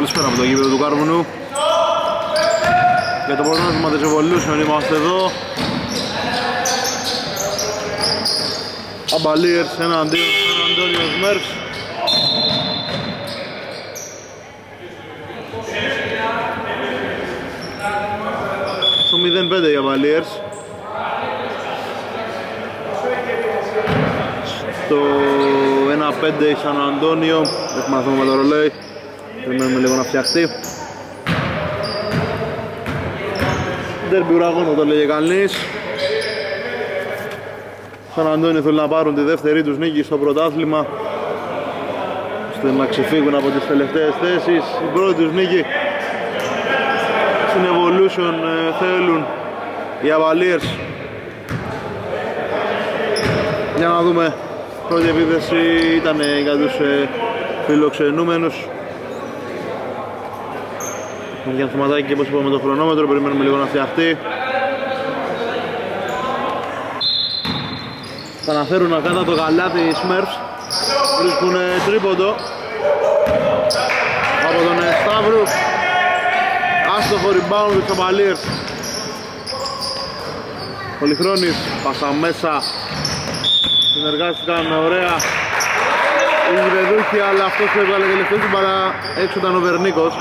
Καλησπέρα από το γήπεδο του Κάρβουνου. Για το πρωτάθλημα της Evolution είμαστε εδώ. Αμπαλίερς εναντίον στον Αντώνιο Σμέρφς Στο 0-5 οι Αμπαλίερς Στο 1-5 η Σαν Αντώνιο. Έχουμε να με το ρολόι Περιμένουμε λίγο να φτιαχτεί. Ντέρμπι ουραγόνο το λέγε κανείς. Σαν Αντώνιο θέλουν να πάρουν τη δεύτερη τους νίκη στο πρωτάθλημα. Ώστε να ξεφύγουν από τις τελευταίες θέσεις. Η πρώτη τους νίκη στην Evolution ε, θέλουν οι Avaliers. Για να δούμε πρώτη επίθεση ήταν για τους ε, φιλοξενούμενους για θεματάκι και όπως είπαμε το χρονόμετρο περιμένουμε λίγο να φτιαχτεί. Θα αναφέρουν ακάτα το γαλάτι οι Smurfs. Βρίσκουν τρίποντο. Από τον Σταύρου άστοχο rebound του Τσαμπαλίρ Πολυχρόνης πάσα μέσα. Συνεργάστηκαν ωραία. Οι Βεδούχοι αλλά αυτός που έβγαλε τελευταίο την παρά έξω ήταν ο Βερνίκος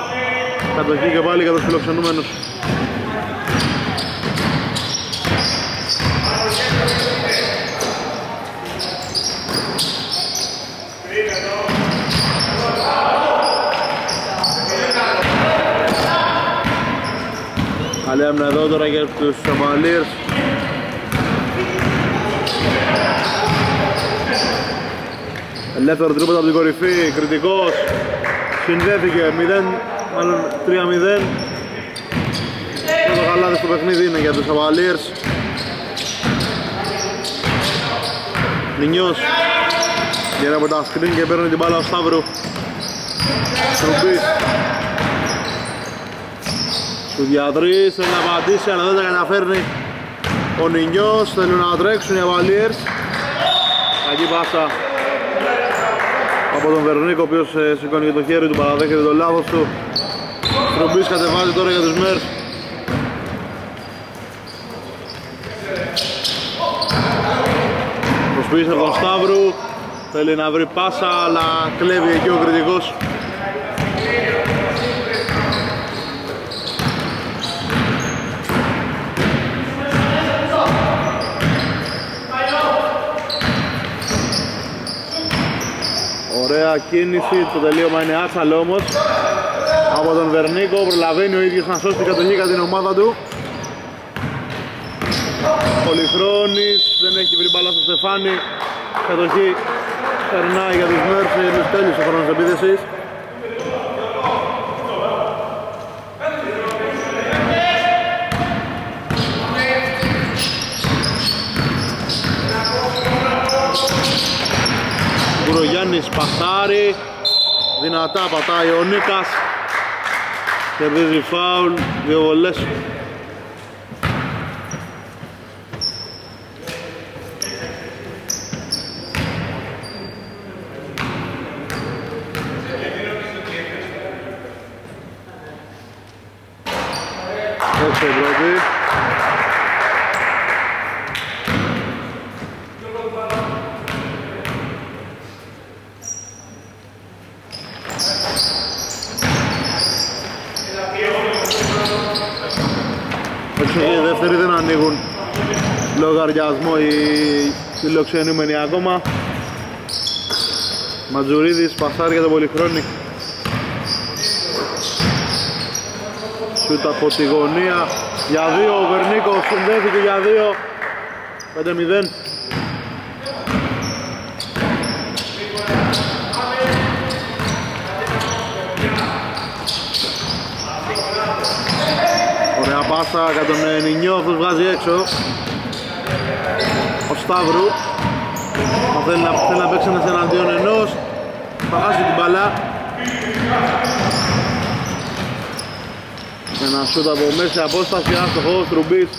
κατοχή και πάλι για τους φιλοξενούμενους. Καλή άμυνα εδώ τώρα για τους Σαμαλίρς Ελεύθερο τρίποντα από την κορυφή, κριτικός. Συνδέθηκε 0, μάλλον 3-0 Το γαλάδι στο παιχνίδι είναι για τους Σαμαλίρς Νινιός Γέρα από τα screen και παίρνει την μπάλα ο Σταύρου. Στρουμπής του Διαδρής θέλει να πατήσει αλλά δεν τα καταφέρνει ο Νινιός θέλουν να τρέξουν οι Αβαλίερς κακή πάσα από τον Βερνίκο ο οποίος ε, σηκώνει και το χέρι του παραδέχεται το λάθος του Στρομπής κατεβάζει τώρα για τους Μέρς. Προσπίσε από τον Σταύρου. Θέλει να βρει πάσα αλλά κλέβει εκεί ο κριτικός. Ωραία κίνηση, το τελείωμα είναι άσαλο όμως από τον Βερνίκο, προλαβαίνει ο ίδιος να σώσει την κατοχή για την ομάδα του. Πολυχρόνης, δεν έχει βρει μπάλα στο Στεφάνι. Κατοχή περνάει για τους Μέρσες, τέλειος ο χρόνος επίθεσης. Γιάννης πασάρι δυνατά πατάει ο Νίκας κερδίζει φάουλ, δύο βολές Έξω πρώτη Έξω και οι δεύτεροι δεν ανοίγουν λογαριασμό οι φιλοξενούμενοι ακόμα. Ματζουρίδης, πασάρι για τον Πολυχρόνη. Σούτ από τη γωνία. Για δύο, ο Βερνίκος συνδέθηκε για δύο. 5-0 Ωραία πάσα για τον ε, Νινιό, αυτός βγάζει έξω. Ο Σταύρου. Θα θέλει να, θέλει να παίξει ένας εναντίον ενός. Θα χάσει την μπαλά. Ένα σούτ από μέση απόσταση, άστοχος, Τρουμπής.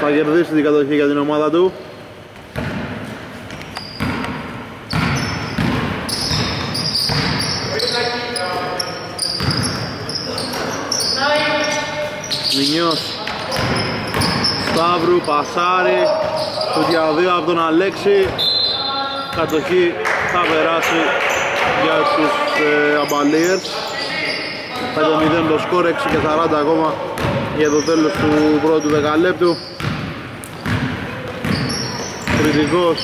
Θα κερδίσει την κατοχή για την ομάδα του Μινιός Σταύρου, Πασάρη του δύο από τον Αλέξη. Κατοχή θα περάσει για τους ε, αμπαλίες 5-0 το σκορ 6 και 40 ακόμα για το τέλος του πρώτου δεκαλέπτου. Κριτικός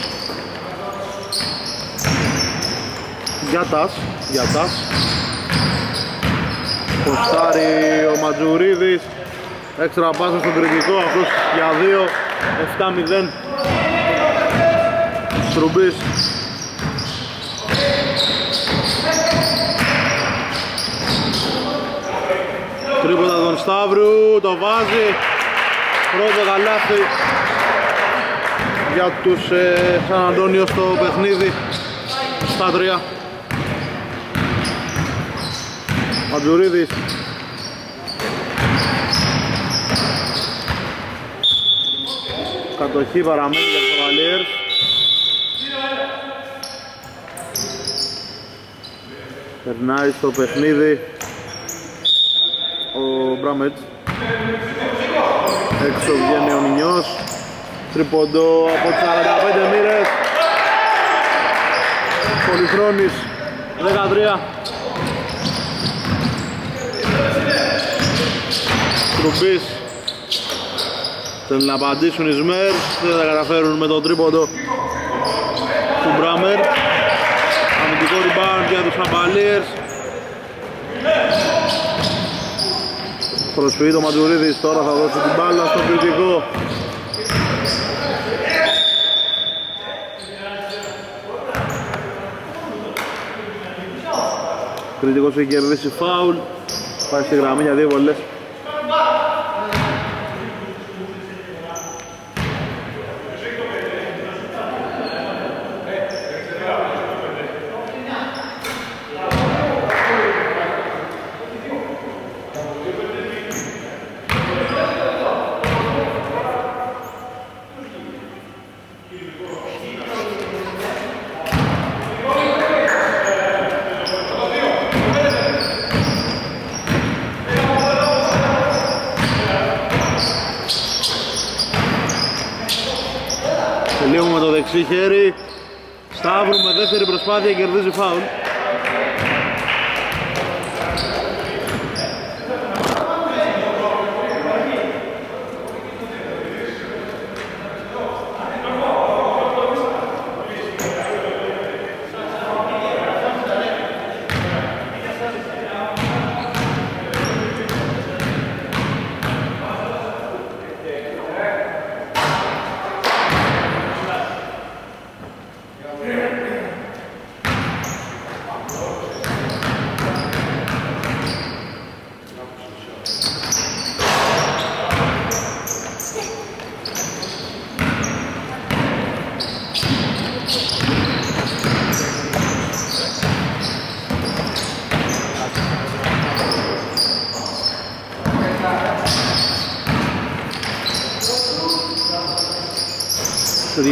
Γιάτας Γιάτας Ποστάρει ο Ματζουρίδης έξτρα πάσα στον κριτικό αυτός για 2 7-0 Στρουμπής Τρίποτα τον Σταύρου, το βάζει. Πρώτο καλάθι για τους ε, Σαν Αντώνιο στο παιχνίδι. Στα τρία. Ματζουρίδης Κατοχή παραμένει για τους Καβαλίερς Περνάει στο παιχνίδι ο Μπράμετς. Έξω βγαίνει ο Νινιός Τρίποντο από τις 45 μοίρες. Πολυχρόνης 13 Τρουμπής Θέλουν να απαντήσουν οι Σμέρς Δεν θα καταφέρουν με τον τρίποντο του Μπράμερ. Αμυντικό rebound για τους Αμπαλίερς Προσφυγεί το Ματζουρίδης τώρα θα δώσει την μπάλα στο κριτικό. Κριτικός έχει κερδίσει φάουλ. Πάει στη γραμμή για δύο βολές Τελείωμα με το δεξί χέρι Σταύρου με δεύτερη προσπάθεια κερδίζει φάουλ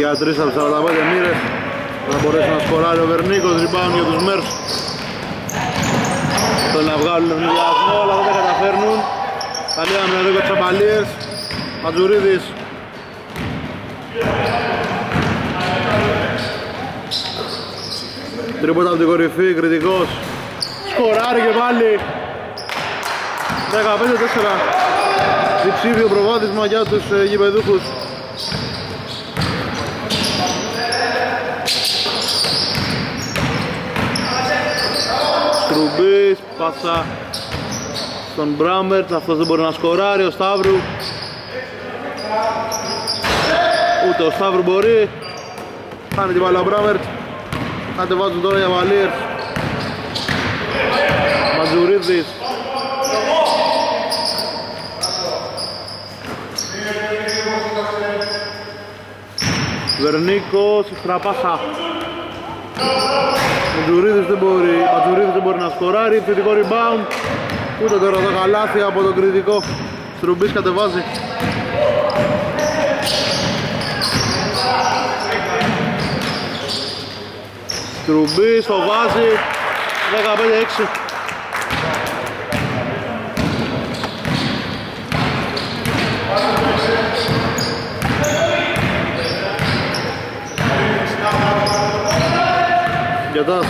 για 3 από 45 μοίρες να μπορέσει να σκοράρει ο Βερνίκος rebound για τους Μέρς. Θέλουν να βγάλουν ευνηδιασμό αλλά δεν τα καταφέρνουν. Καλή άμυνα εδώ για τους Αμπαλίες Ματζουρίδης Τρίποτα από την κορυφή, κριτικός. Σκοράρει και πάλι. 15-4 Διψήφιο προβάδισμα για τους ε, γηπεδούχους Στρουμπής, πάσα. Στον Μπράμερτ, αυτός δεν μπορεί να σκοράρει, ο Σταύρου. Ούτε ο Σταύρου μπορεί. Χάνει την μπάλα ο Μπράμερτ Κατεβάζουν τώρα για Βαλίερς Ματζουρίδης Βερνίκος, στραπάσα Ματζουρίδης δεν μπορεί, Ματζουρίδης δεν μπορεί να σκοράρει, θετικό rebound. Ούτε τώρα τα καλάθι από τον κριτικό. Στρουμπής κατεβάζει. Στρουμπής το βάζει. 15-6 μπασκετάς.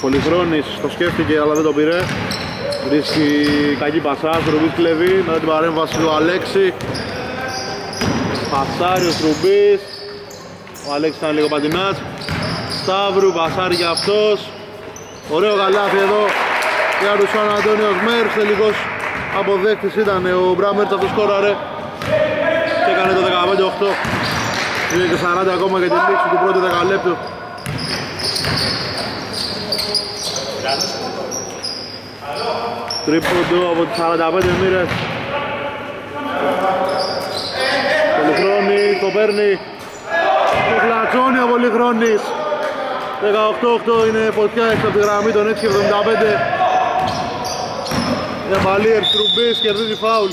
Πολυχρόνης το σκέφτηκε αλλά δεν το πήρε. Βρίσκει κακή πασά, Ρουμπής κλεβεί μετά την παρέμβαση του Αλέξη. Πασάρει ο Στρουμπής. Ο Αλέξης ήταν λίγο πατινάς. Σταύρου, πασάρει και αυτός. Ωραίο καλάθι εδώ για τους Σαν Αντώνιος Μέρς. Τελικός αποδέκτης ήταν ο Μπράμερτς, αυτός σκόραρε και έκανε το 15-8. Είναι και 40 ακόμα για την λήξη του πρώτου δεκαλέπτου. Τρίποντο από τις 45 μοίρες. Πολυχρόνη, το παίρνει. Το κλατσόνι ο Πολυχρόνης. 18-8 είναι φωτιά έξω από τη γραμμή των 6-75. Για Μπαλίερ, Τρουμπής, κερδίζει φάουλ.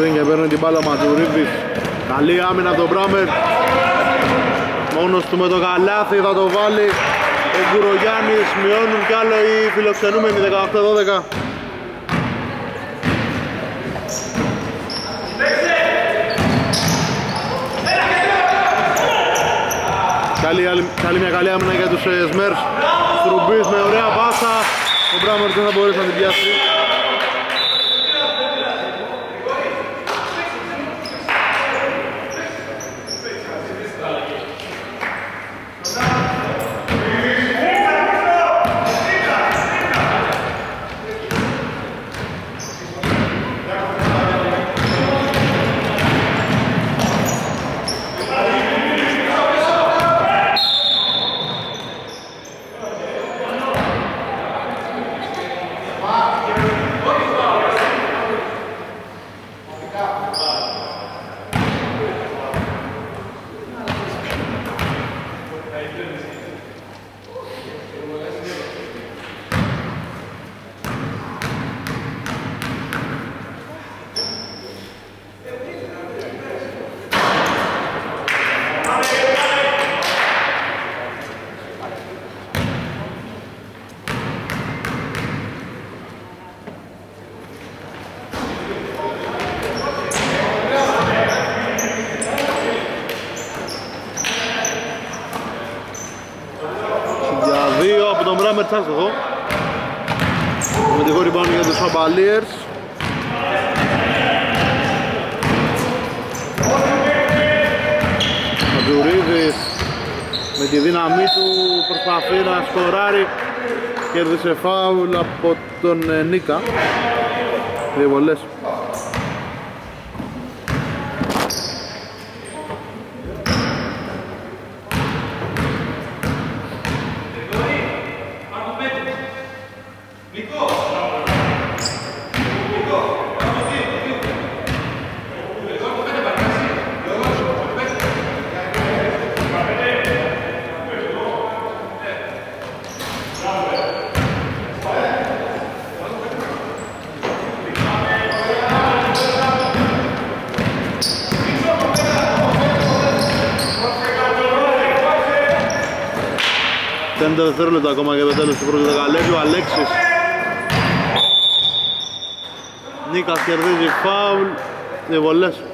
screen και παίρνει την μπάλα ο Ματζουρίβης Καλή άμυνα από τον Μπράμερ. Μόνος του με το καλάθι θα το βάλει. Ο Γκουρογιάννης Μειώνουν κι άλλο οι φιλοξενούμενοι 18-12 Καλή, καλή, μια καλή άμυνα για τους ε, Σμέρς. Στρουμπής με ωραία πάσα. Ο Μπράμερ δεν θα μπορέσει να την πιάσει άστοχο με τη χώρη πάνω για τους Αμπαλίερς Ματζουρίδης με τη δύναμή του προσπαθεί να σκοράρει. Κέρδισε φάουλ από τον ε, Νίκα. Δύο βολές δευτερόλεπτα ακόμα για το τέλος του πρώτου δεκαλέπτου. Αλέξης Νίκας κερδίζει φάουλ, δύο βολές.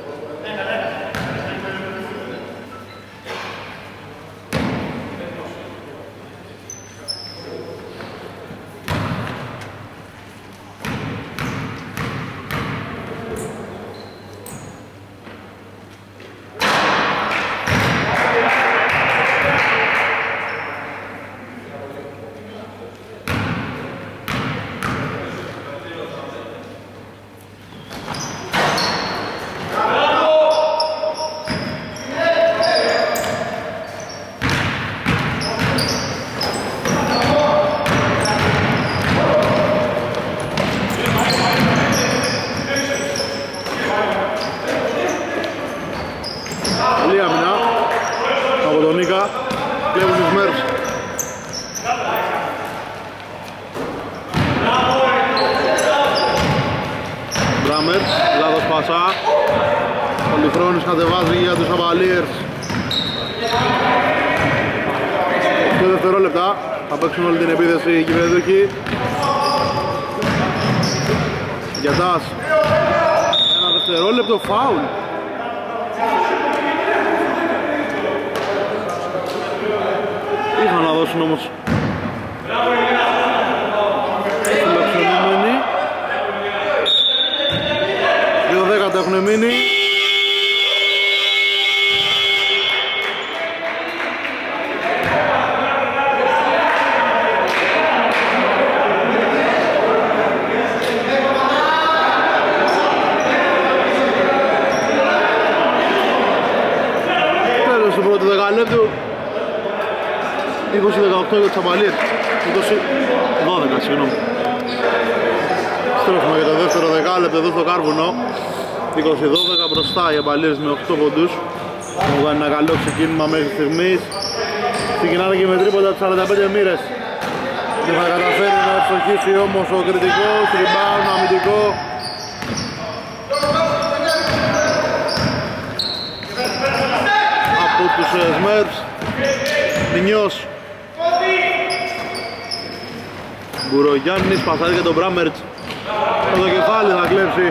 20-18 για τους Αμπαλίες 20-12 συγγνώμη. Στρέφουμε για το δεύτερο δεκάλεπτο εδώ στο Κάρβουνο. 20-12 μπροστά οι Αμπαλίες με 8 ποντούς Έχουν κάνει ένα καλό ξεκίνημα μέχρι στιγμής. Ξεκινάνε και με τρίποτα τις 45 μοίρες. Δεν θα καταφέρει να ευστοχίσει όμως ο κριτικός, rebound, αμυντικό. Από τους ε, Smurfs Μινιός Μπουρογιάννης πασάρει για τον Μπράμερτς. Με το κεφάλι θα κλέψει.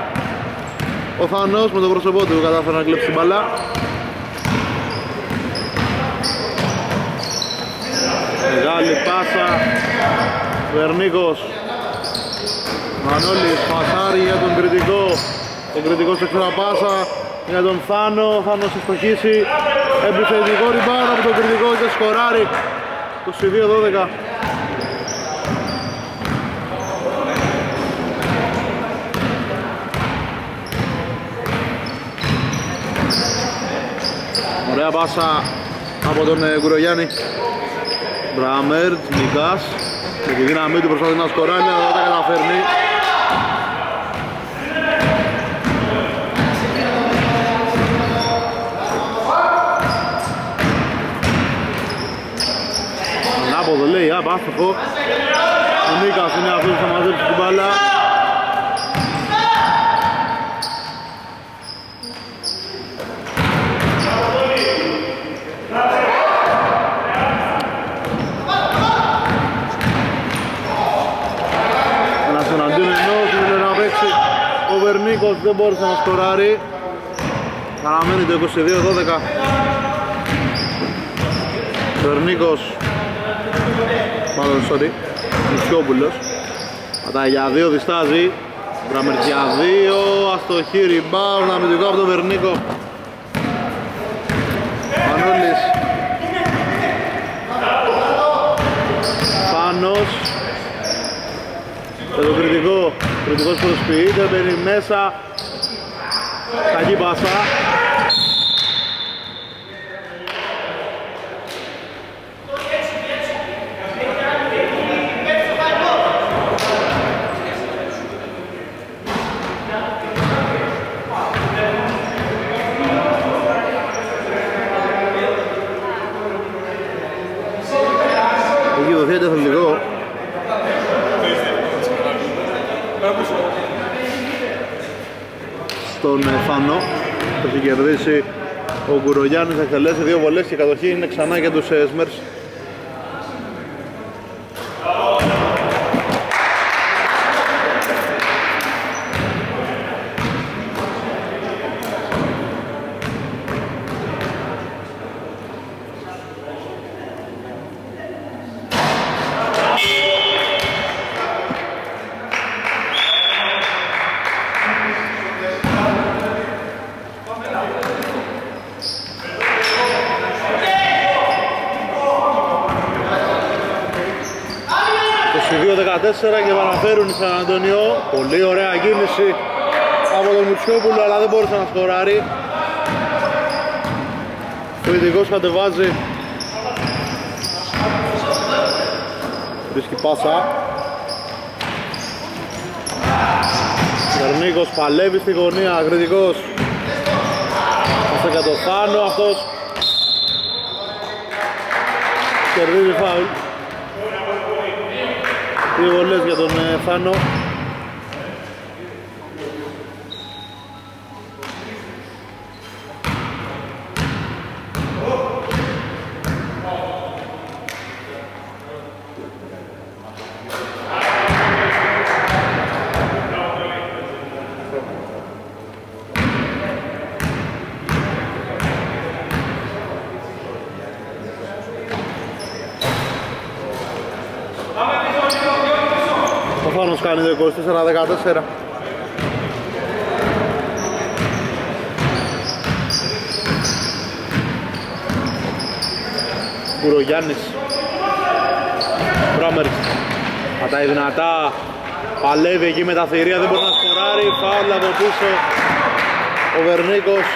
Ο Θανός με το πρόσωπό του κατάφερε να κλέψει την μπαλά. Μεγάλη πάσα. Βερνίκος. Μανώλης πασάρει για τον κριτικό. Ο κριτικός έξω πάσα για τον Θάνο, ο Θάνος θα στοχίσει. Επιθετικό ριμπάουν από τον κριτικό και σκοράρει. 22-12 Ωραία πάσα από τον ε, Γκουρογιάννη Μπράμερτ, Νικάς με τη δύναμή του προσπαθεί να σκοράρει αλλά δεν τα καταφέρνει. Ανάποδο λέει, απ' άστοχο Ο Νίκας είναι αυτός που θα μαζέψει την μπάλα Ένας εναντίον ενός ήθελε να παίξει Ο Βερνίκος δεν μπόρεσε να σκοράρει. Παραμένει το 22-12 Βερνίκος Μάλλον, sorry, Μητσιόπουλος. Πατάει για δύο, διστάζει. Μπραμερτ για δύο, αστοχή, rebound, αμυντικό από τον Βερνίκο Μανώλης Πάνος. Με τον κριτικό, κριτικός προσποιείται, μπαίνει μέσα. Κακή πάσα Στον ε, Φάνο θα έχει κερδίσει ο Γκουρογιάννης θα εκτελέσει δύο βολές και η κατοχή είναι ξανά για τους ε, Σμέρς. Το 2-14 και παραφέρουν οι Σαν Αντωνιό. Πολύ ωραία κίνηση από τον Μουτσιόπουλο αλλά δεν μπόρεσε να σκοράρει. Ο ειδικός κατεβάζει. Βρίσκει πάσα. Βερνίκος παλεύει στη γωνία, αγριτικός. Πάσα για το Θάνο, αυτός κερδίζει φάουλ. Δύο βολές για τον ε, Φάνο. Ο Φάνος κάνει το 24-14. Κουρογιάννης Μπράμερς Πατάει δυνατά Παλεύει εκεί με τα θηρία Δεν μπορεί να σκοράρει Φάουλ από πίσω Ο Βερνίκος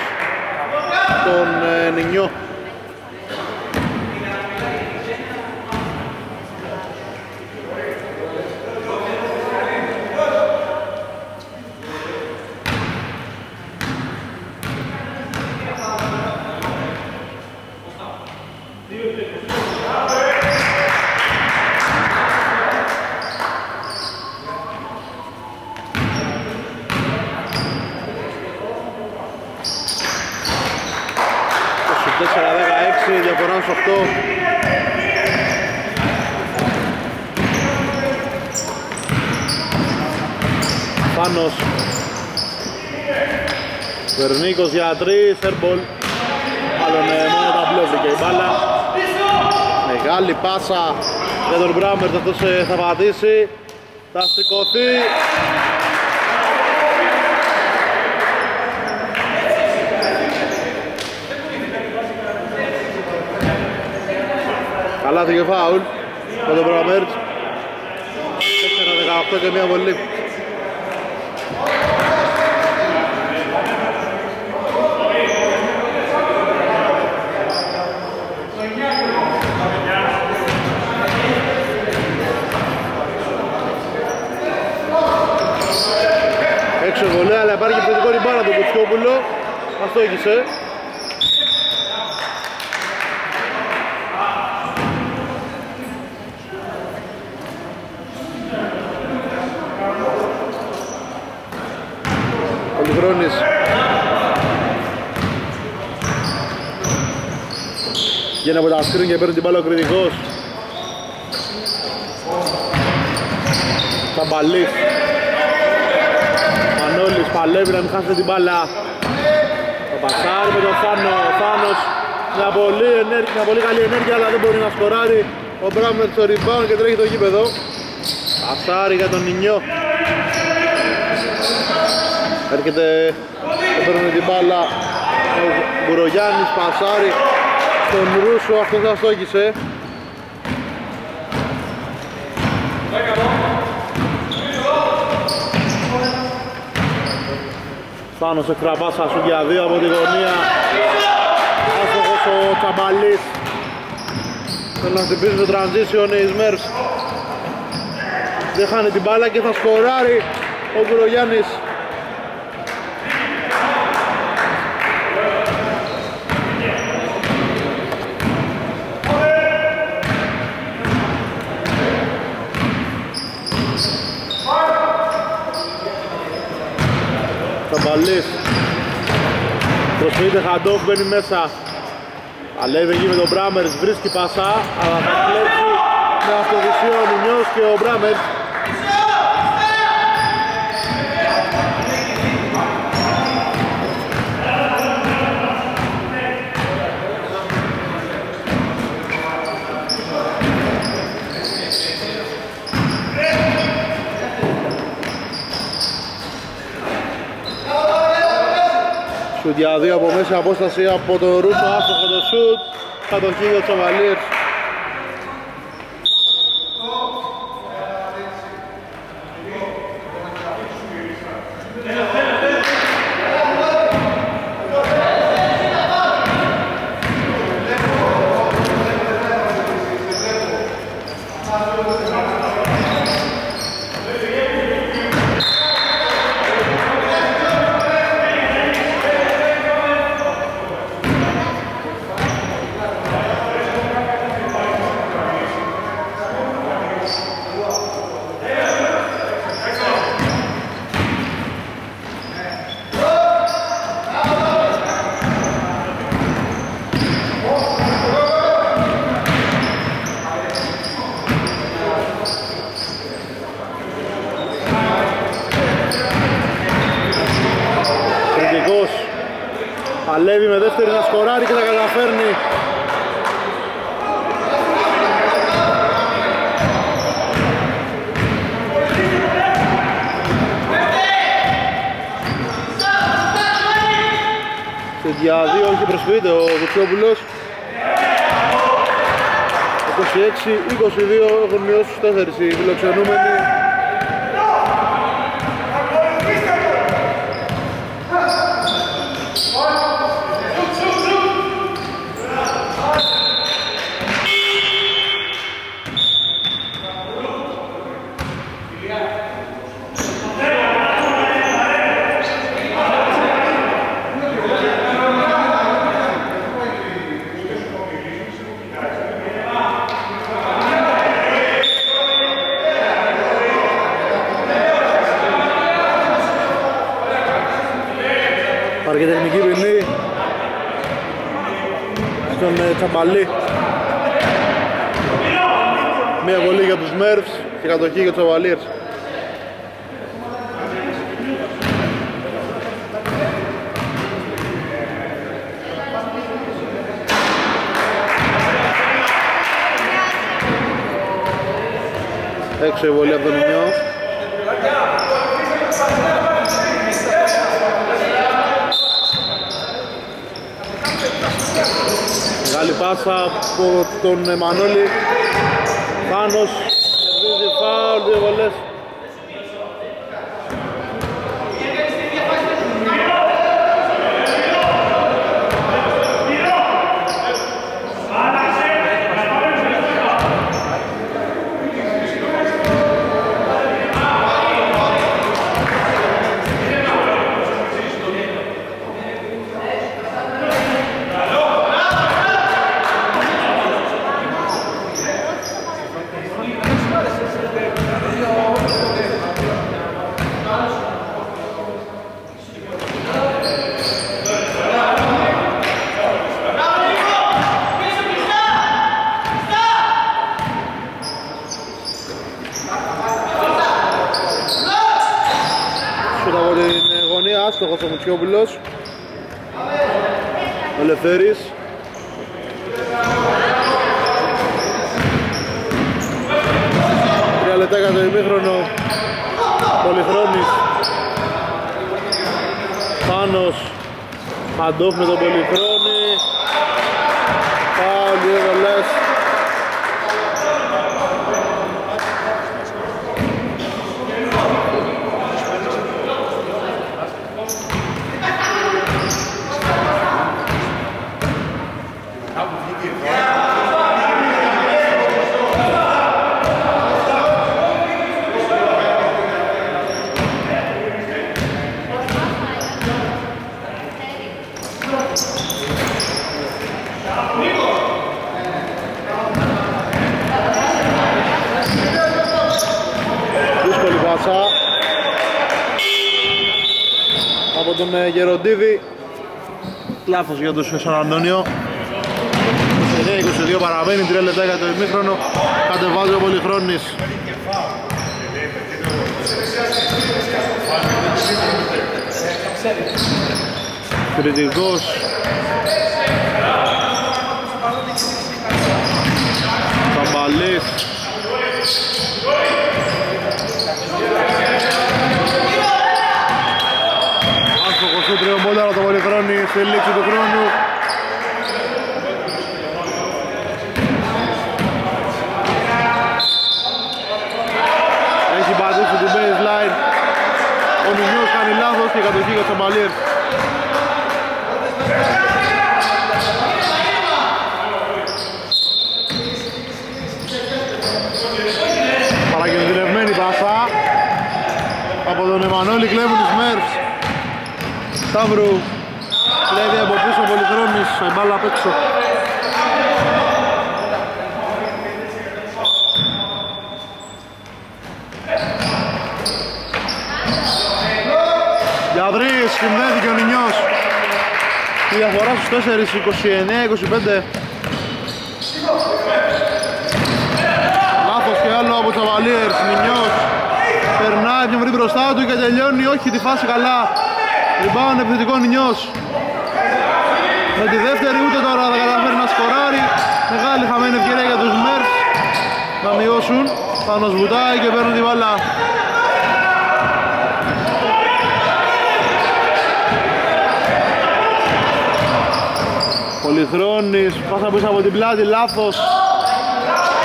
Τον ε, Νινιό 13, airball. Μάλλον μόνο τα μπλό βρήκε η μπάλα. Μεγάλη πάσα για τον Μπράμερτ, αυτός θα πατήσει. Θα σηκωθεί. Καλά και φάουλ από τον Μπράμερτ. 4-18 και μια βολή. Μας το έγισε. Πολυχρόνης. Βγαίνει από τα σκριν και παίρνει την μπάλα ο κριτικός. Τσαμπαλής. Μανώλης παλεύει να μην χάσει την μπάλα. Το πασάρι με τον Φάνο. Ο Φάνος μια πολύ, ενέργεια, μια πολύ καλή ενέργεια αλλά δεν μπορεί να σκοράρει. Ο Μπράμερ στο rebound και τρέχει το γήπεδο. Πασάρι για τον Νινιό. Έρχεται και παίρνει την μπάλα ο Μπουρογιάννης Πασάρι στον Ρούσο, αυτός θα στόχισε. Πάνω σε κραβάσα σου για δύο από τη γωνία. Άστοχος ο Τσαμπαλής. Θέλει να χτυπήσει το transition οι Smurfs. Δεν χάνει την μπάλα και θα σκοράρει ο Κουρογιάννης. Τσαμπαλής Προσφύγεται Χαντόφ, μπαίνει μέσα. Αλεύει εκεί με τον Μπράμερς, βρίσκει πασά Αλλά θα κλέψει με αυτοδυσία ο Νινιός και ο Μπράμερς Σουτ για δύο από μέσα απόσταση από τον Ρούσο, άστοχο το σουτ. Κατοχή για τους Αβαλίρς έχουν μειώσει στους τέσσερις οι φιλοξενούμενοι. Πάρει και τεχνική ποινή στον ε, Τσαμπαλή. Μία βολή για τους Μέρβς και κατοχή για τους Αβαλίρς. Έξω η βολή από τον Ινιό. Μεγάλη πάσα από τον Μανώλη. Πάνος, κερδίζει φάουλ, δύο βολές. Σούτα από την γωνία, άστοχος ο Μουτσιόπουλος. Ο Λευτέρης. Τρία λεπτά για το ημίχρονο. Πολυχρόνης. Πάνος. Παντόφ με τον Πολυχρόνη. Πάω δύο βολές. Δύσκολη πάσα από τον ε, Γεροντίδη λάθος για τον Σαν Αντώνιο. 22 παραμένει 3 λεπτά για το ημίχρονο. Κατεβάζει ο Πολυχρόνης. Κριτικός. Καμπαλής Άστοχος του τριομπόλαρο το Πολυχρόνη στη λήξη του χρόνου Έχει πατήσει την baseline. Ο Μινιός κάνει λάθος και κατοχή για τον Μπαλίρ Παρακινδυνευμένη πάσα από τον Εμμανόλη κλέβουν τους Μέρφs Σταύρου κλέβει από πίσω ο Πολυχρόνης η μπάλα απ' έξω. Γιαδρής, χυμνέθηκε ο Νινιός. Η διαφορά στους 4, 29-25 Λάθος και άλλο από Τσαβαλίερς, Νινιός. Περνάει πιο βρει μπροστά του και τελειώνει όχι τη φάση καλά. Rebound επιθετικό Νινιός Με τη δεύτερη ούτε τώρα θα καταφέρει να σκοράρει. Μεγάλη χαμένη ευκαιρία για τους Μέρς να μειώσουν. Πάνω σβουτάει και παίρνουν τη μπάλα. Πολυθρόνης, πάσα πίσω από την πλάτη, λάθος.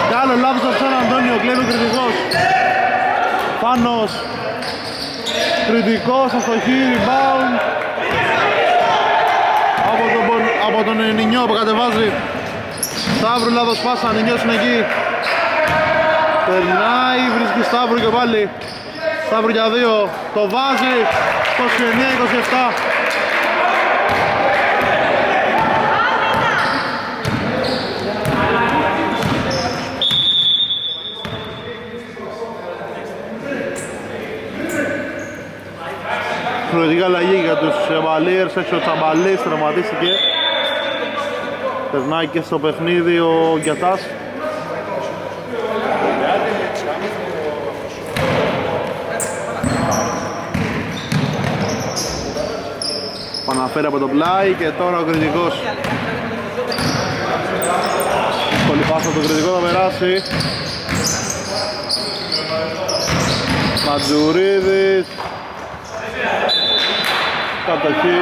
Κι άλλο λάθος από Σαν Αντώνιο, κλέβει κριτικός. Πάνος, κριτικός, αστοχή, rebound. Από τον, από τον Νινιό που κατεβάζει. Σταύρου λάθος πάσα, Νινιός είναι εκεί. Περνάει, βρίσκει Σταύρου και πάλι. Σταύρου για δύο, το βάζει. 29-27. Προεδρική αλλαγή για τους Chevaliers, έξω ο Τσαμπαλής τραυματίστηκε Περνάει και στο παιχνίδι ο Γιατάς. Παναφέρει από το πλάι και τώρα ο κριτικός. Δύσκολη πάσα το κριτικό θα περάσει. Ματζουρίδης κατοχή.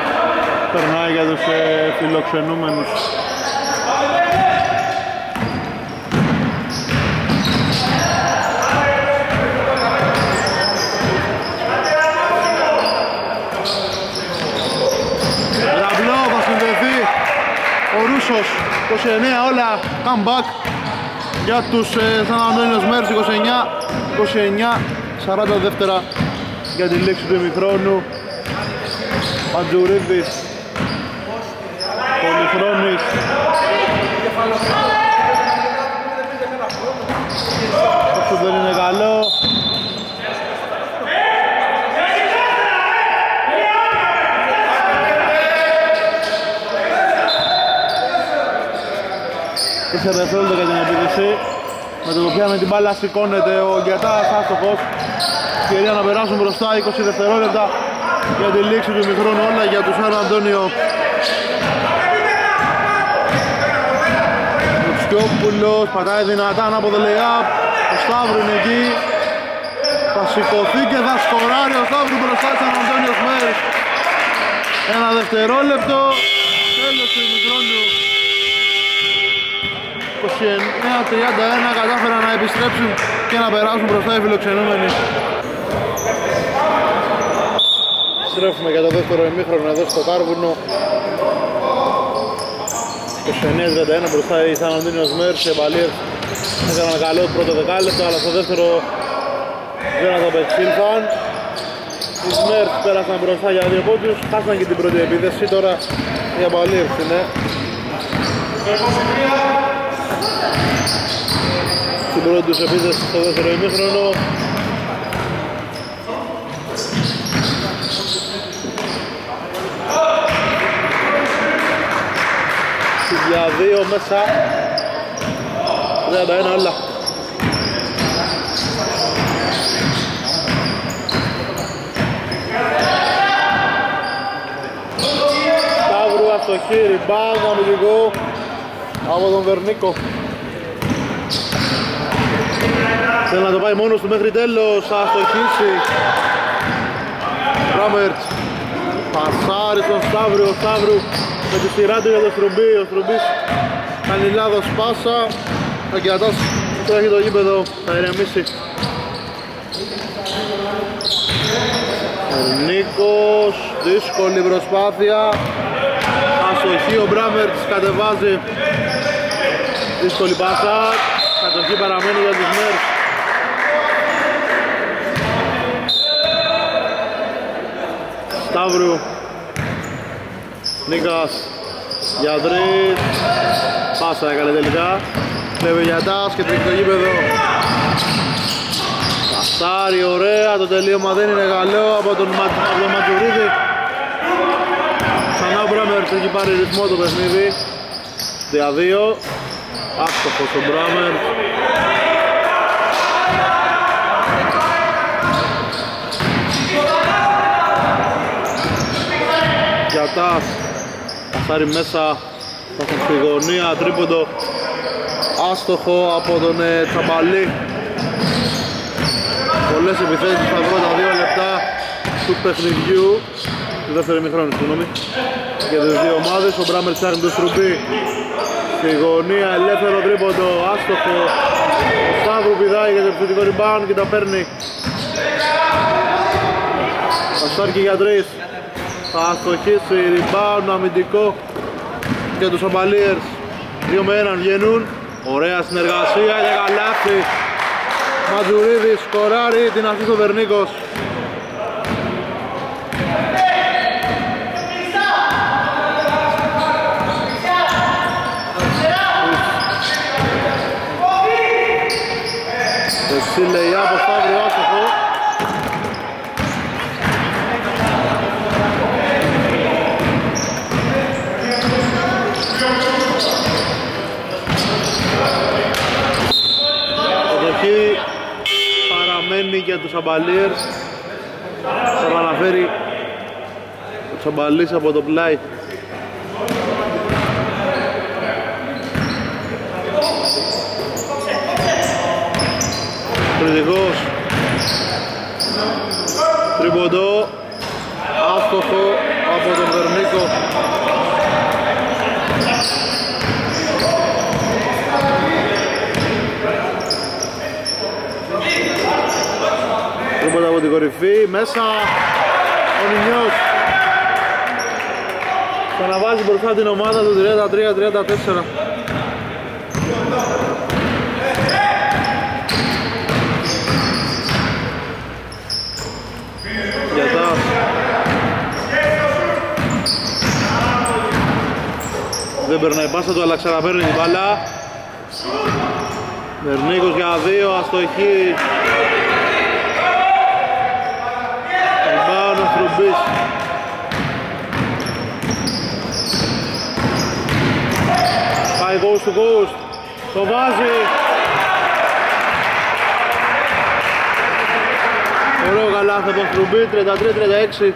Περνάει για τους ε, φιλοξενούμενους. Ραμπλό θα συνδεθεί ο Ρούσος 29 όλα comeback για τους ε, Σαν Αντώνιος Μέρους 29 29 40 δεύτερα για τη λήξη του ημιχρόνου. Ματζουρίδης Πολυχρόνης. Αυτό δεν είναι καλό δευτερόλεπτα για την επίθεση με το που πιάνει την μπάλα σηκώνεται ο Γκιατάς άστοχος. Ευκαιρία να περάσουν μπροστά 20 δευτερόλεπτα για τη λήξη του μικρόνου όλα για τον Σαν Αντώνιο Μουτσιόπουλος πατάει δυνατά από το lay-up ο Σταύρου είναι εκεί. Θα σηκωθεί και θα σκοράρει ο Σταύρου μπροστά Σαν Αντώνιος Μέρης ένα δευτερόλεπτο. Τέλος του μικρόνου 29-31 κατάφεραν να επιστρέψουν και να περάσουν μπροστά οι φιλοξενούμενοι. Επιστρέφουμε για το δεύτερο ημίχρονο εδώ στο Κάρβουνο. 29-31 μπροστά η Σαν Αντίνιος Μέρς και Μπαλίερς έκαναν καλό πρώτο δεκάλεπτο αλλά στο δεύτερο δεν το απεξήλθαν οι Μέρς πέρασαν μπροστά για δύο πόντους χάσαν και την πρώτη επίθεση. Τώρα για Μπαλίερς είναι στην πρώτη τους επίθεση στο δεύτερο ημίχρονο. Για δύο μέσα. 31 όλα. Σταύρου αστοχή, ριμπάγκ αμυντικό. Από τον Βερνίκο Θέλει να το πάει μόνος του μέχρι τέλος, θα αστοχήσει Ράμερτς. Πασάρι στον Σταύρου, ο Σταύρου. Με τη σειρά του για το Στρουμπί, ο Στρουμπής κάνει λάθος πάσα. Ο Κιατάς τώρα έχει το γήπεδο, θα ηρεμήσει. Ο Νίκος, δύσκολη προσπάθεια. Ασοχή ο Μπράμερτς κατεβάζει. Δύσκολη πάσα. Κατοχή παραμένει για τους Μέρς Σταύρου Νίκας Γιατρής Πάσα έκανε τελικά. Κλέβει Γιατάς και τρέχει το γήπεδο. Πασάρι ωραία. Το τελείωμα δεν είναι καλό από τον, από τον Ματζουρίδη. Ξανά ο Μπράμερ έχει πάρει ρυθμό το παιχνίδι. Δια δύο. Άστοχος ο Μπράμερ Γιατάς Πασάρι μέσα, θα έρθει στη γωνία, τρίποντο. Άστοχο από τον ε, Τσαμπαλή. Πολλές επιθέσεις στα πρώτα δύο λεπτά του παιχνιδιού. Του δεύτερη μηχρόνη, συγγνώμη. Για τις δύο ομάδες, ο Μπράμερ ψάχνει το στρουπί στη γωνία, ελεύθερο τρίποντο, άστοχο. Ο Σταύρου πηδάει για το επιθετικό rebound και τα παίρνει. Αστάρκη για τρεις θα αστοχίσει rebound αμυντικό για τους Αμπαλίερς 2 με 1 βγαίνουν. Ωραία συνεργασία για καλάθι Ματζουρίδης σκοράρει την αυτή ο Βερνίκος. Εσύ από Σταύρου άστοχο Προχή παραμένει για τους Αμπαλίερς θα επαναφέρει ο Τσαμπαλής από το πλάι. Κριτικός. Τριποντό Άστοχο από τον Βερνίκο Τρίποτα από την κορυφή Μέσα Ο Νινιός Ξαναβάζει μπροστά την ομάδα του 33-34 Γιατάς Δεν περνάει πάσα του αλλά ξαναπαίρνει την μπάλα. Βερνίκος για δύο αστοχή Rebound ο Στρουμπής Πάει ghost to ghost Το βάζει. Ωραίο καλάθι από τον Στρουμπή 33-36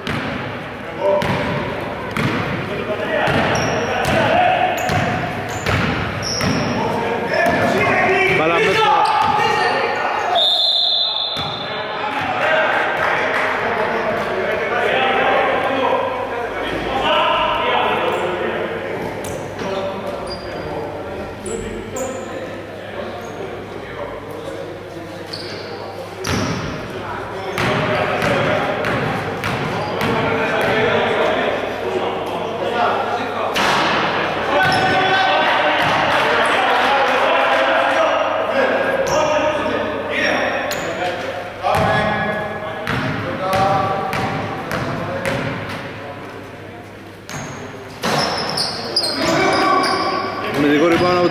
Μπάλα μέσα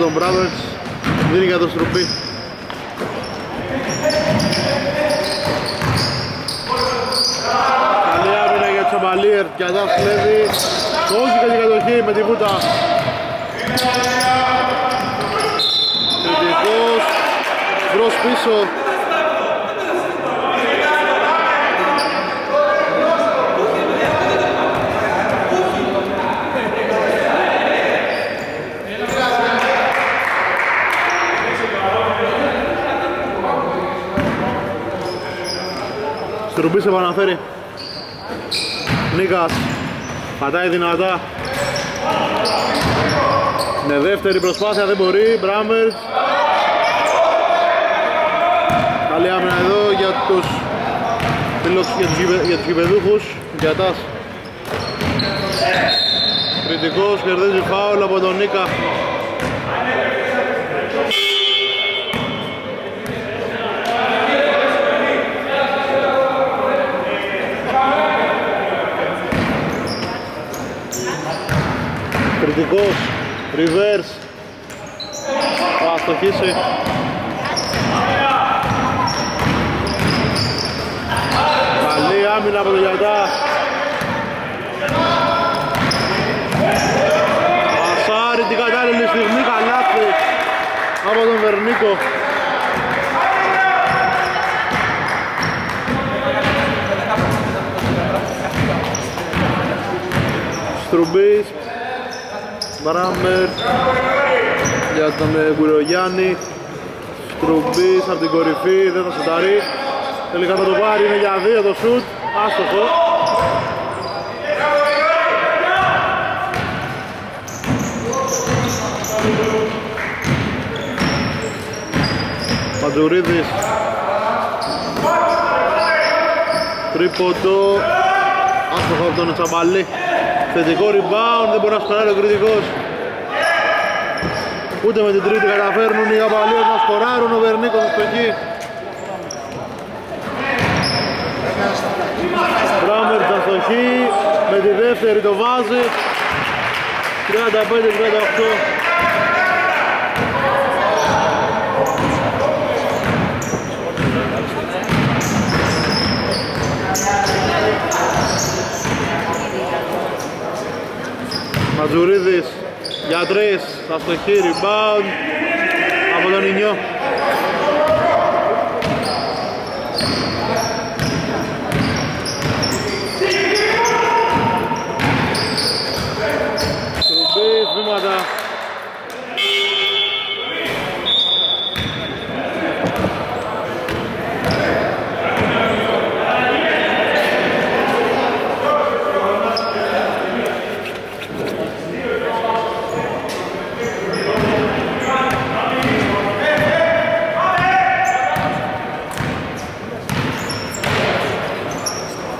Αμυντικό rebound από τον Brothers. Δίνει για το στρουπί Καλή άμυνα για Τσαμπαλίερ. Και αντάς κλέβει Κόζικα την κατοχή με τη βούτα. Κριτικός Μπρος πίσω Στρουμπής επαναφέρει Νίκας Πατάει δυνατά. Με δεύτερη προσπάθεια δεν μπορεί Μπράμερς. Καλή άμυνα εδώ για τους φίλους, για τους, γηπε- για τους γηπεδούχους. Γιατάς. Κριτικός κερδίζει φάουλ από τον Νίκα Κριτικός, reverse. Θα αστοχίσει Καλή άμυνα από τον Γιατά Πασάρι την κατάλληλη στιγμή καλάθι από τον Βερνίκο. Στρουμπής Μπράμερ για τον ε, Γκουρογιάννη Στρουμπής από την κορυφή, δεν θα σουταρεί τελικά θα το πάρει, είναι για δύο το σουτ. Άστοχο. Παντζουρίδης. Τρίποντο. Άστοχο από τον Τσαμπαλή Θετικό rebound, δεν μπορεί να σκοράρει ο κριτικός. Ούτε με την τρίτη καταφέρνουν οι Αμπαλίος να σκοράρουν ο Βερνίκος στο εκεί. Μπράμερ στα στοχή με τη δεύτερη το βάζει. 35-38 Ματζουρίδης για τρεις, θα στοχεί, rebound από τον Ινιό. Τρουμπής, βήματα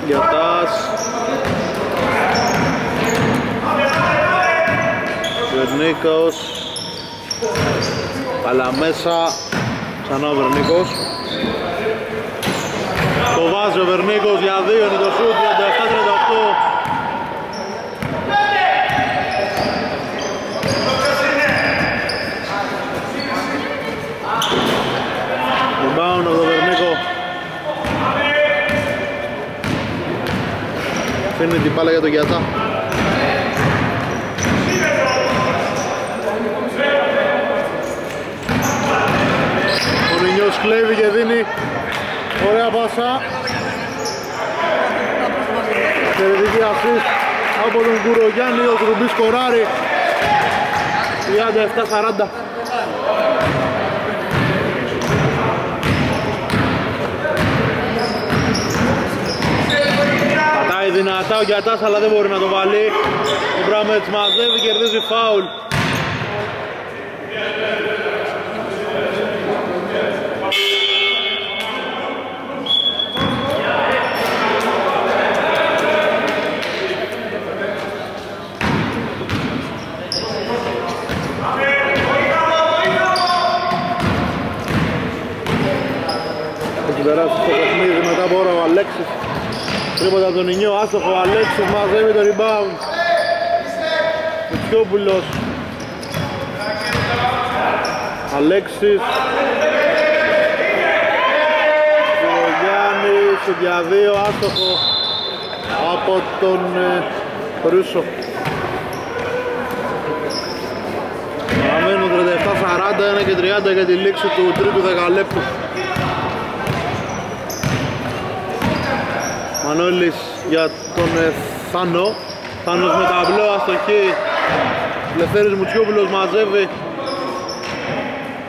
Γιατάς Βερνίκος Παλαμέσα Ξανά ο Βερνίκος. Το βάζει ο Βερνίκος για δύο είναι το σούτ 37-38 Rebound από τον Βερνίκο. Φέρνει την μπάλα για τον Γιατά Ο Ρινιός κλέβει και δίνει. Ωραία πάσα. Θερετική assist από τον Κουρογιάννη ο Τρουμπής σκοράρει. 37-40 Πατάει δυνατά ο Γιατάς αλλά δεν μπορεί να το βάλει. Ο Μπράμετς μαζεύει, κερδίζει φάουλ Έχει περάσει στο παιχνίδι μετά από ώρα ο Αλέξης. Τρίποτα τον Ινιό, άστοχο ο Αλέξης μαζεύει το rebound. Μητσιόπουλος Αλέξης. Ο Γιάννης για δύο, άστοχο από τον ε, Ρούσο. Παραμένουν 37-40, 1 και 30 για τη λήξη του τρίτου δεκαλέπτου Μανώλης για τον ε, Θάνο. Θάνος με ταμπλό αστοχή Λευθέρης Μουτσιόπουλος μαζεύει.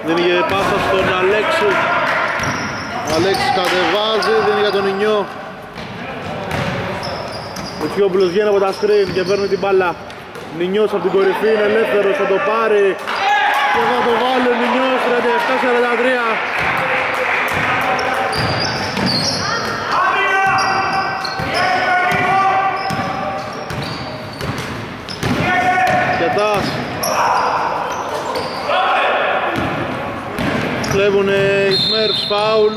Δίνει για πάσα στον Αλέξη. Ο Αλέξης κατεβάζει, δίνει για τον Ινιό. Μουτσιόπουλος βγαίνει από τα screen και παίρνει την μπάλα. Νινιός από την κορυφή είναι ελεύθερος, θα το πάρει. Και θα το βάλει ο Νινιός 37-43 Κλέβουνε οι Smurfs φάουλ.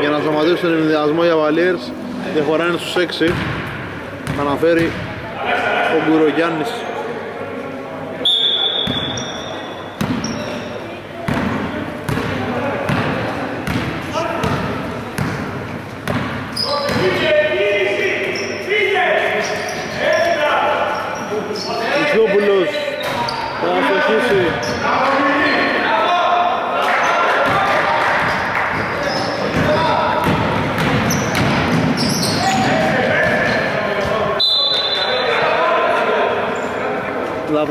Για να σταματήσουν τον ενδιασμό οι Avaliers διαφορά είναι στους 6 αναφέρει ο Γκουρογιάννης Μητσιόπουλος θα αστοχίσει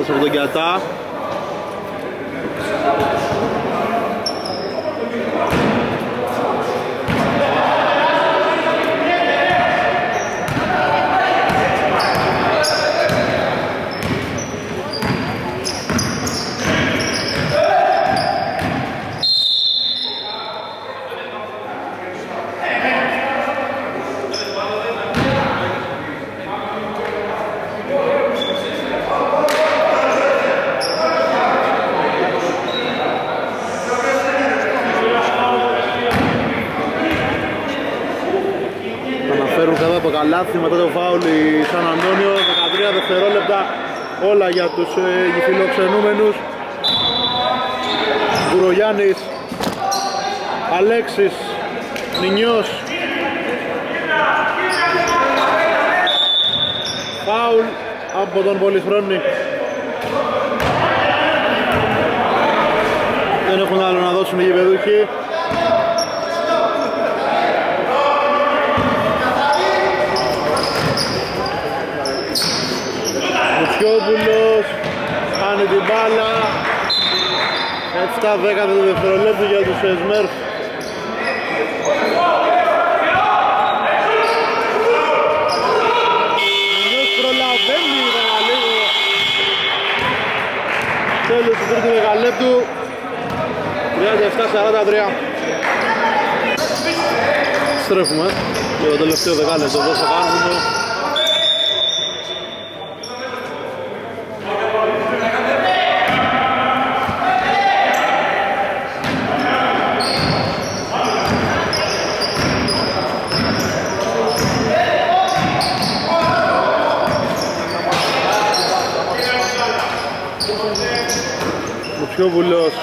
Λάθος από τον Κιατά. Αναφέρουν κατά το καλάθι μετά το φάουλ η Σαν Αντώνιο 13 δευτερόλεπτα όλα για τους ε, φιλοξενούμενους. Γουρογιάννης Αλέξης Νινιός. Φάουλ από τον Πολυχρόνη Δεν έχουν άλλο να δώσουν οι γηπεδούχοι Μουτσιόπουλος κάνει την μπάλα. 7-10 δευτερολέπτου για τους Σμέρφ Νιός προλαβαίνει λίγο Τέλος του τρίτου δεκαλέπτου. 37-43 Στρέφουμε. Για το τελευταίο δεκάλεπτο εδώ στο Κάρβουνο Μουτσιόπουλος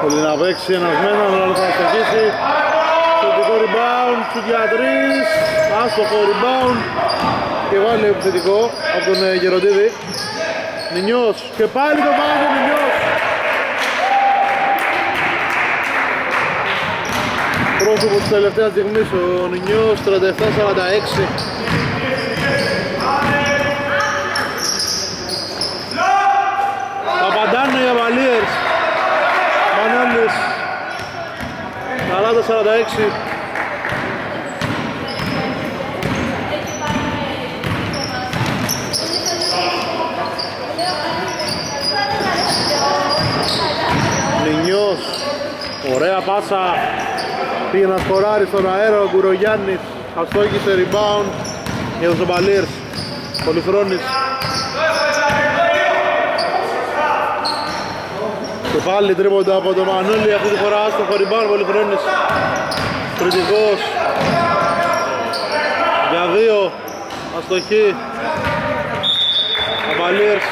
Θέλει να παίξει ένας μένας, αλλά θα αστοχίσει Θετικό rebound, σου για τρεις Άστοχο rebound. Και βάλει επιθετικό από τον ε, Γεροντίδη. Νινιός και πάλι το βάζει ο Νινιός Πρόσωπος της τελευταίας στιγμής ο Νινιός 37-46 Παπαντάνο για Βαλίερς. Μανώλης. 40-46 Νινιός Ωραία πάσα. Πήγε να σκοράρει στον αέρα ο Γκουρογιάννης. Αστόχησε rebound. Για τους Ομπαλίρς Πολυχρόνης Και πάλι τρίποντα από τον Μανούλη αυτή τη φορά στο χωριμπάν Πολυχρόνης Κριτικός. Για δύο. Αστοχή. Αμπαλίρς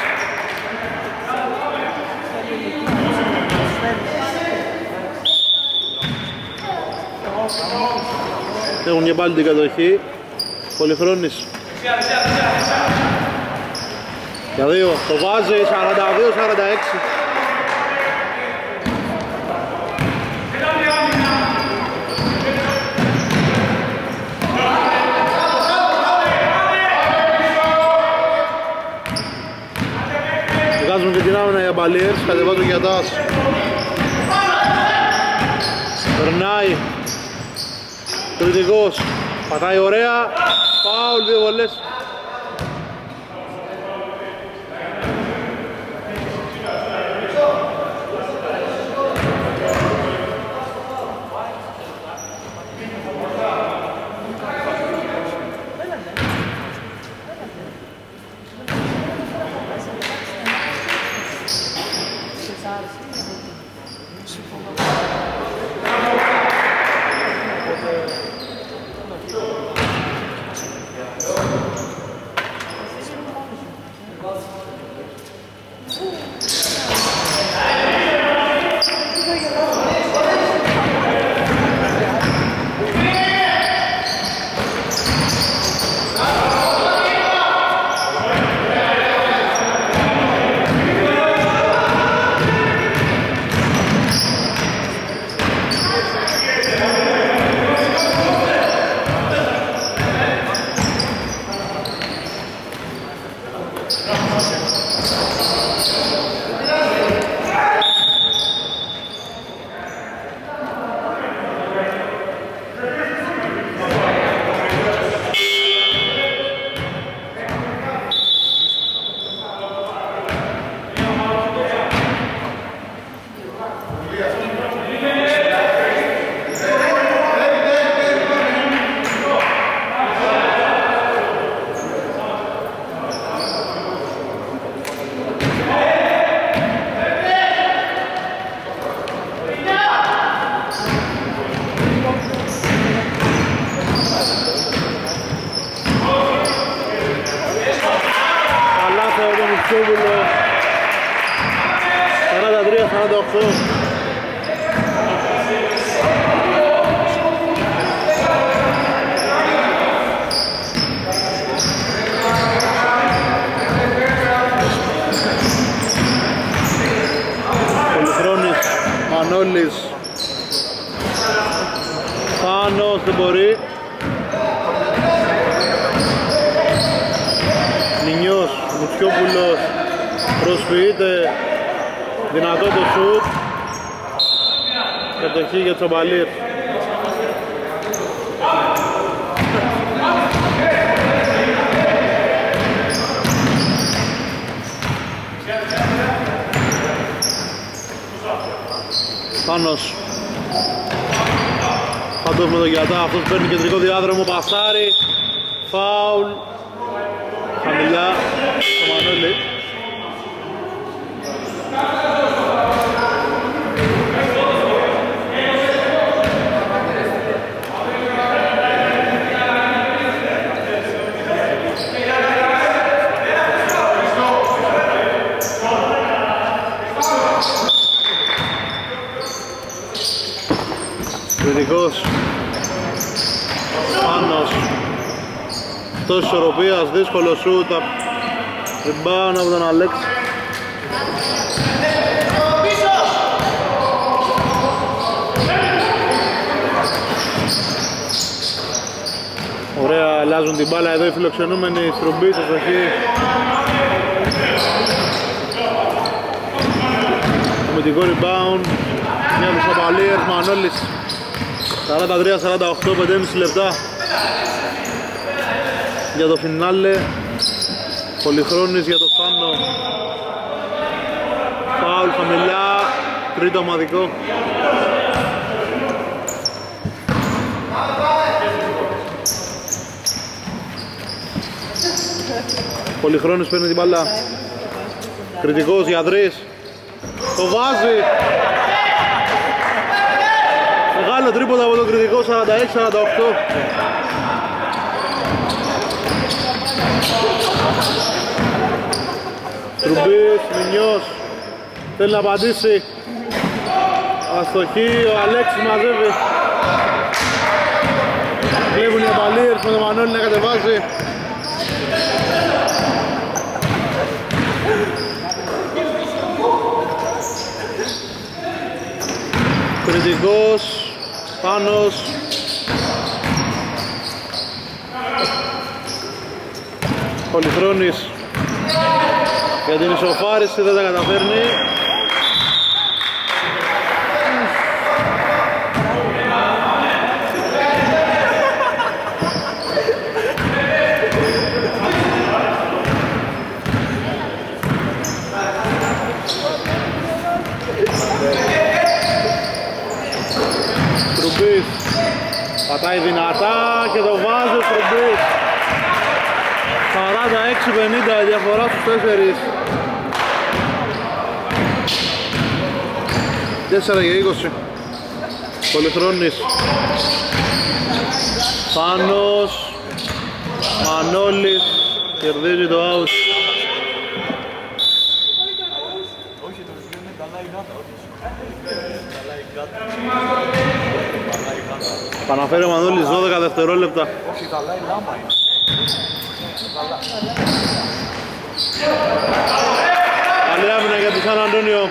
Έχουν και πάλι την κατοχή. Πολυχρόνης Για δύο. Το βάζει 42-46 Βγάζουν και την άμυνα οι αμπαλίερς, κατεβάζει ο Γιατάς Περνάει. Κριτικός. Πατάει ωραία. Φάουλ, δύο βολές 43-48 Μανώλης. Πάνω δεν μπορεί. Νινιός, Μουτσιόπουλος. Προσφυγείται δυνατό το σουτ. Κατοχή για Τσομπαλίρ. Πάνος. Πάντως με τον Γιατά, αυτός παίρνει κεντρικό διάδρομο, πασάρι. Φάουλ. Χαμηλιά στο Μανώλη Κριτικός Πάνος Αυτός ισορροπίας, δύσκολος σούτ Rebound από τον Αλέξη. Ωραία, αλλάζουν την μπάλα. Εδώ οι φιλοξενούμενοι στρουμπή στο στοχή Κομιτικό rebound Μια από τους Απαλίες, Μανώλης 43-48, 5,5 λεπτά. Για το φινάλε Πολυχρόνης για το Φάνο. Φάουλ χαμηλά Τρίτο ομαδικό. Πολυχρόνης παίρνει την μπάλα. Κριτικός Γιαδρής. Το βάζει Μεγάλο τρίποδο από τον κριτικό 46-48 Τρουμπής, Μινιός. Θέλει να απαντήσει. Αστοχή, ο Αλέξης μαζεύει. Βλέπουν οι απαλίες με τον Μανώλη να κατεβάζει Κριτικός, Πάνος. Πολυχρόνης για την ισοφάριση δεν τα καταφέρνει Τρουμπής πατάει δυνατά και το βάζει ο Τρουμπής 46-50 διαφορά στους τέσσερις. 4 για 20 Πολυχρόνης. Πάνος. Μανώλης. Κερδίζει το out Παναφέρει ο Μανώλης 12 δευτερόλεπτα. Όχι, καλά η λάμπα είναι. Καλή άμυνα για τη Σαν Αντώνιο.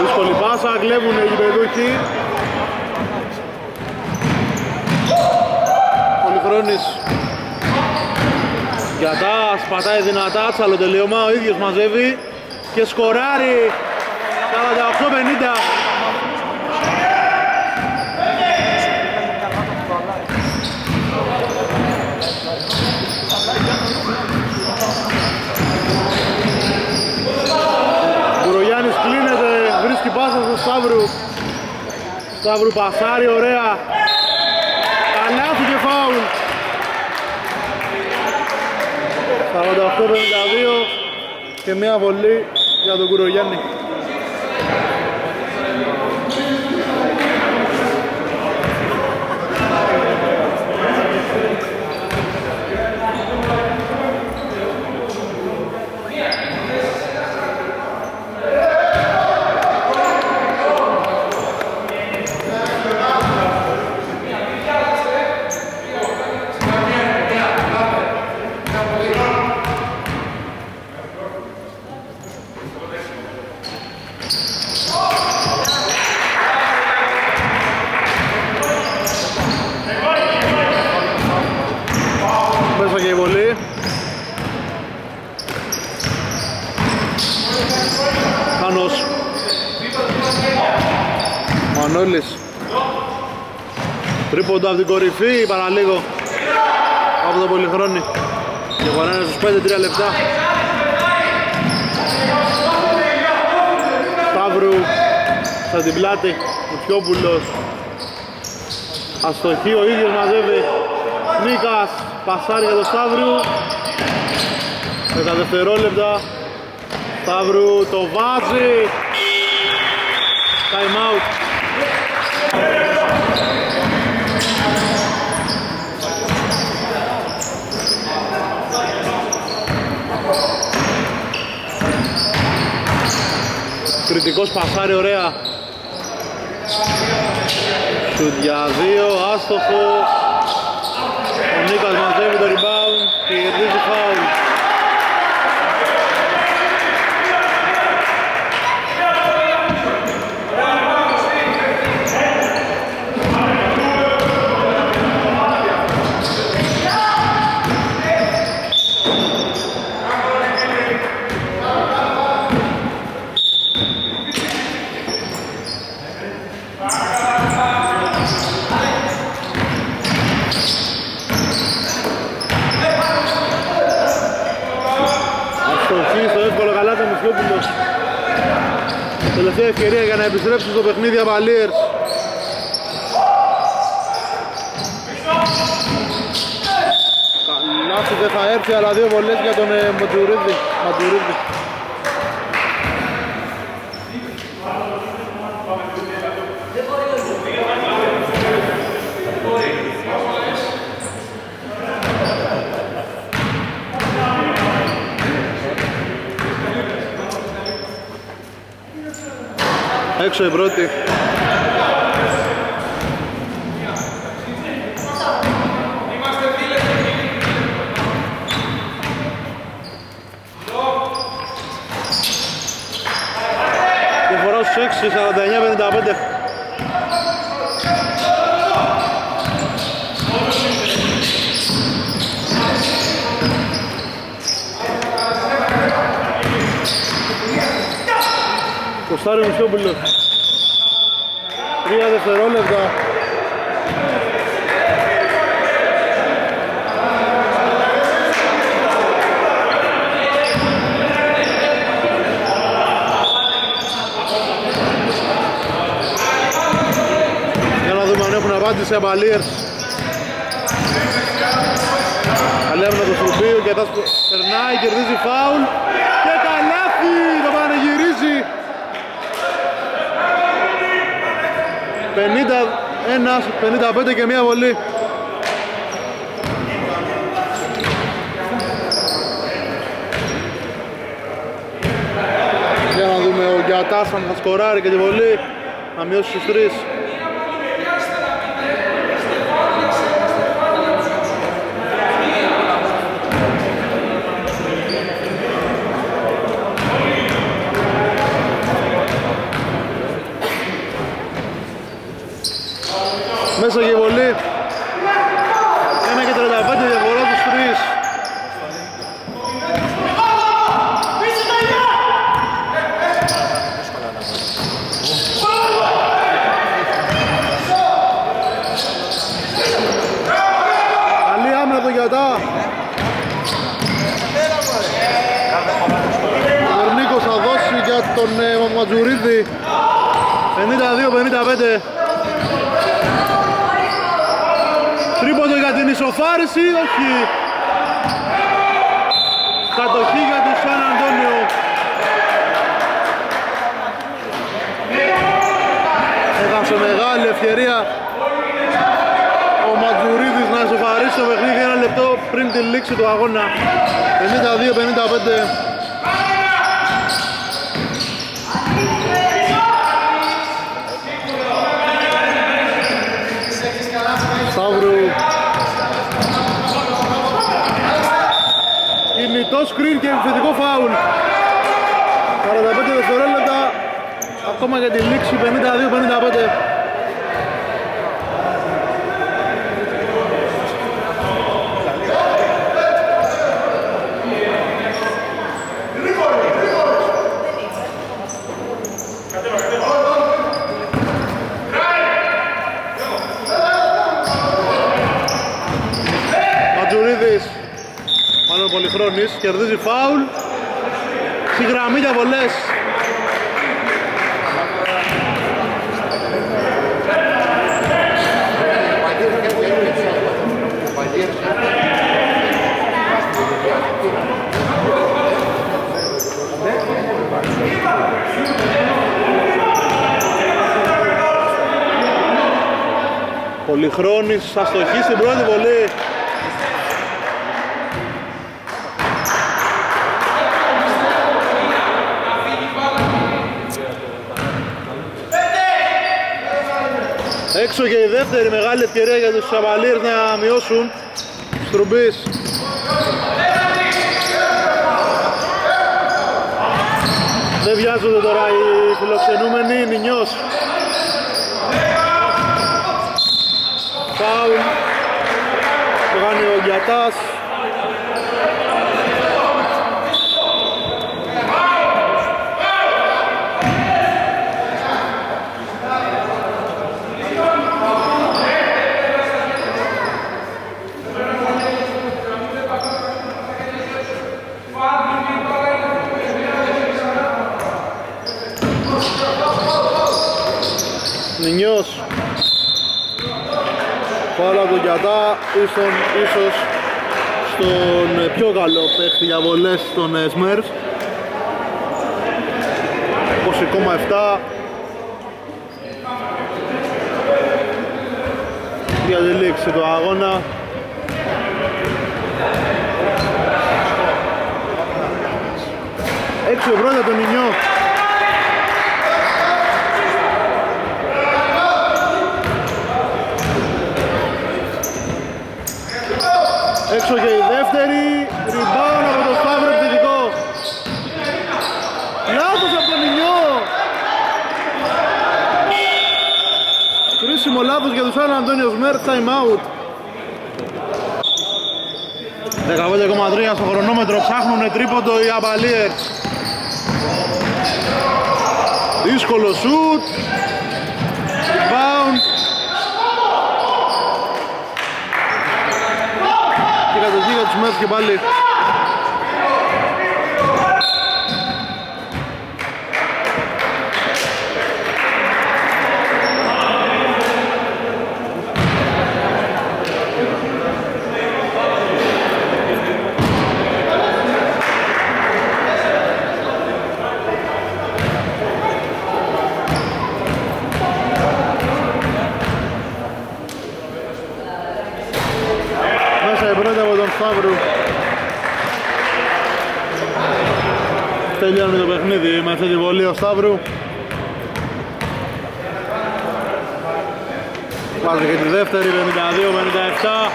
Δύσκολη πάσα, κλέβουν οι γηπεδούχοι. Πολυχρόνης. Γιατάς, πατάει δυνατά, τσαλο τελείωμα, ο ίδιος μαζεύει και σκοράρει Σταύρου. Σταύρου πασάρει, ωραία. Καλάθι και φάουλ. 48-52 και μια βολή για τον Κουρογιάννη Μανώλης Τρίποντο από την κορυφή, παραλίγο. Από το πολυχρόνι και χωράνε στους 5-3 λεπτά. Σταύρου στα την πλάτη Μουτσιόπουλος Αστοχή ο ίδιος μαζεύει. Νίκας πασάρει για τον Σταύρου. Με τα δευτερόλεπτα. Σταύρου το βάζει. Time out Κριτικός πασάρι ωραία. Σουτ για δύο, άστοχο Ο Νίκας μαζεύει το rebound και κερδίζει φάουλ Αστοχή στο εύκολο καλά το Μουσιόπουλος Τελευταία ευκαιρία για να επιστρέψουν στο παιχνίδι Αβαλίερς Λάθη δεν θα έρθει αλλά δύο βολές για τον ε, Έξω η πρώτη. Διαφορά στους 6, 49-55. Κοστάρι Μουσιόπουλος. Τρία δευτερόλεπτα. Για να δούμε αν έχουν απάντηση από Αλίερς. Καλέα με το Σουρμπίου και τάσκο περνάει, κερδίζει φάουλ και καλάθι, το πανεγυρίζει. 51, 55 και μία βολή. Για να δούμε ο Γιατάς αν θα σκοράρει και τη βολή να μειώσει στους τρεις. Μέσα και η βολή. 1 και 35 διαφορά τους τρεις. Καλή άμυνα το Γιατά. Ο Βερνίκος θα δώσει για τον ε, Ματζουρίδη. 52-55. Τρίποντο για την ισοφάριση, όχι; Κατοχή για τον Σαν Αντώνιο. Έχασε μεγάλη ευκαιρία ο Ματζουρίδης να ισοφαρίσει το παιχνίδι ένα λεπτό πριν τη λήξη του αγώνα. 52-55. Σταύρου Κινητό σκριν και επιθετικό φάουλ. 45 δευτερόλεπτα ακόμα για τη λήξη 52-55 Πολυχρόνης, κερδίζει φάουλ. Στη γραμμή για βολές. Πολυχρόνης αστοχή στην πρώτη βολή. Έξω και η δεύτερη μεγάλη ευκαιρία για τους Σαβαλίρς να μειώσουν Στρουμπής Δεν βιάζονται τώρα οι φιλοξενούμενοι Νινιός Φάουλ. Το κάνει ο Γιατάς Νινιός Φάλα του Γιατά ίσον, ίσως στον πιο καλό παίχτη για βολές των Smurfs 20,7 για τη λήξη του αγώνα. Έξω πρώτα τον Νινιό Έξω και η δεύτερη, rebound από το Σταύρο επιθετικό. Λάθος από τον Ινιό. Κρίσιμο λάθος για τους Σαν Αντώνιος Μέρ, time out. 15,3 στο χρονόμετρο, ψάχνουν τρίποντο οι Αμπαλίερς. Δύσκολο σουτ. Rebound. Και κατευθείαν για τους Μets και πάλι. Μέσα η πρώτη από τον Σταύρου. Τελειώνει το παιχνίδι με αυτή τη βολή ο Σταύρου. Βάζει και τη δεύτερη, 52-57.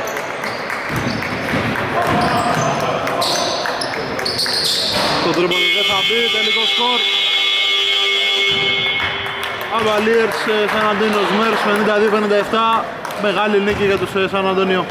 Το τρίπολο δεν θα μπει, τελικό σκορ. Αβαλίερς Σαν Αντίνος Μέρς 52-57. Μεγάλη νίκη για τους ε, Σαν Αντώνιο.